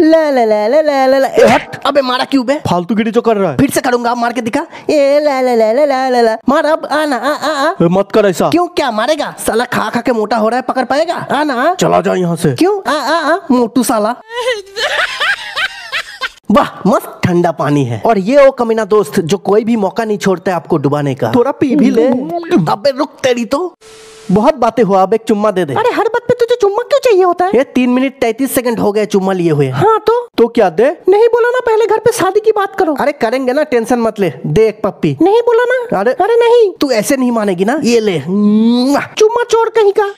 ला ला ला ला ला ला ला ए, हट अबे मारा क्यों बे फालतू गिरी जो कर रहा है फिर से करूँगा मार के दिखा ए ला ला ला ला ला ला ला मार अब आना आ आ आ ए, मत कर ऐसा क्यों क्या मारेगा साला खा खा के मोटा हो रहा है पकड़ पाएगा आना चला जा यहाँ से क्यों आ आ आ मोटू साला वाह मस्त ठंडा पानी है और ये वो कमीना दोस्त जो कोई भी मौका नहीं छोड़ता है आपको डुबाने का थोड़ा पी भी ले अबे रुक तेरी तो बहुत बातें हुआ अब एक चुम्मा दे दे। अरे हर बात पे तुझे चुम्मा क्यों चाहिए होता है? ये तीन मिनट तैतीस सेकंड हो गए चुम्मा लिए हुए। हाँ तो? तो क्या दे? नहीं बोला ना पहले घर पे शादी की बात करो। अरे करेंगे ना टेंशन मत ले। दे एक पप्पी। नहीं बोला ना? अरे। अरे नहीं। तू ऐसे नहीं मानेगी ना ये ले। चुम्मा चोर कहीं का?